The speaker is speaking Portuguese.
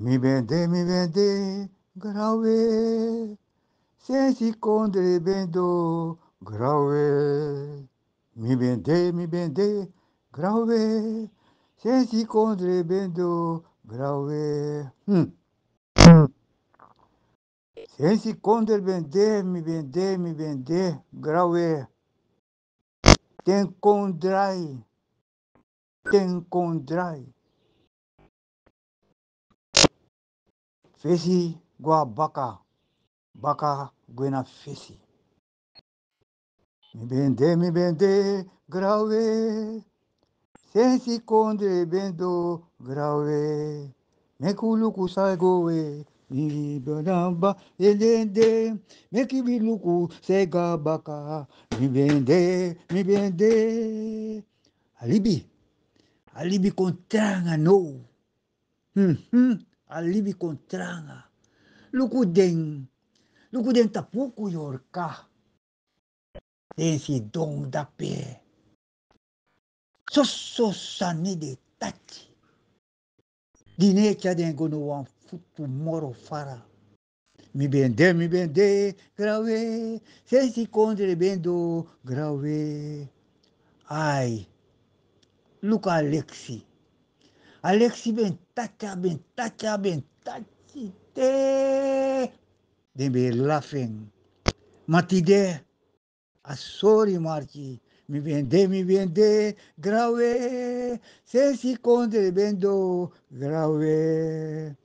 Mi vende, mi vende, grave. Se si condre vendo, grave. Mi vende, mi vende, grave. Se si condre vendo, grave. Hum. Se si condre vender, mi vender, mi vender, grave. Te encontrai, te encontrai. Fesi gua baka, baka guena fesi. Mi vende, mi vende, grave. Sensi condre bendo, grave. Me kuluku saigoe, mi banamba, elende. Me kibiluku sega baka, mi vende, mi vende. Alibi, alibi contranga no. Hum, hum, alibi contranga. Luku den, luku den tapuku yorka. Esse dom da pé. Sosso sani de tati. Dinecha dengo no wan futu moro fara. Mi bende, mi bende, grave. Sensi condre bendo, grave. Ai, Luca Alexi. Alexi ben tacha, ben tacha, ben tachi te. Dembe lafen. Matide. Assori marchi. Mi vende, mi vende, grave. Sensi condre bendo, grave.